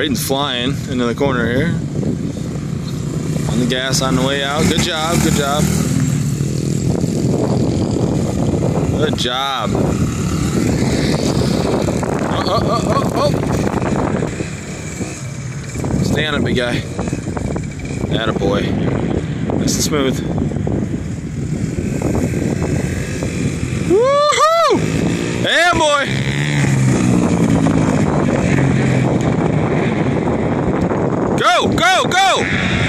Braden's flying into the corner here. On the gas on the way out. Good job, good job. Good job. Uh, uh, uh, oh. Stand oh, oh, oh, oh. Stay on it, big guy. Attaboy. Nice and smooth. boy. Go, go, go.